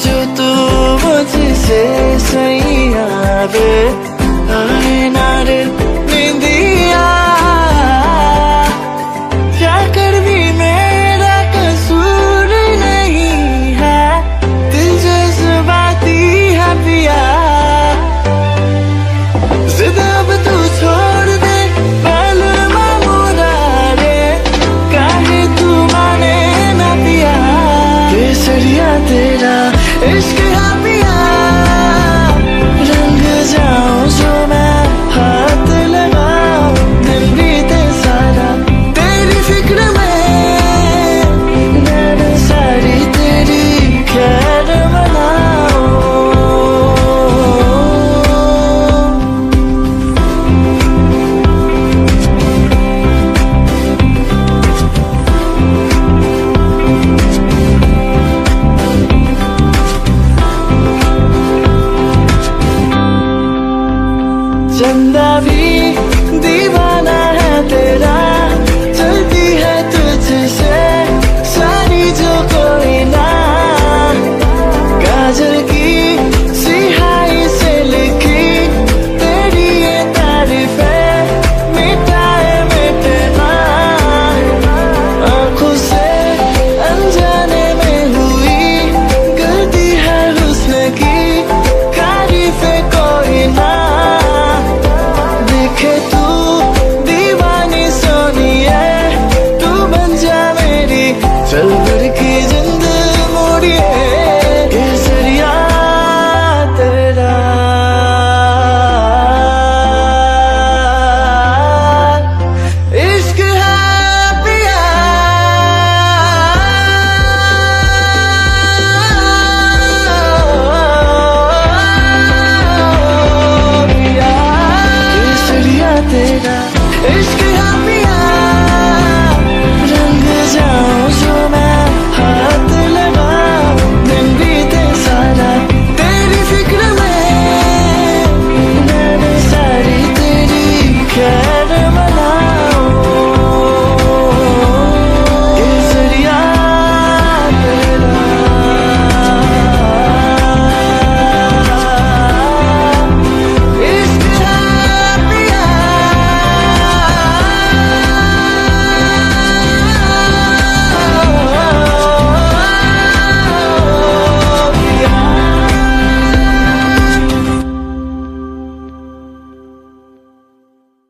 जो तू मुझसे सही आवे आए नारे It's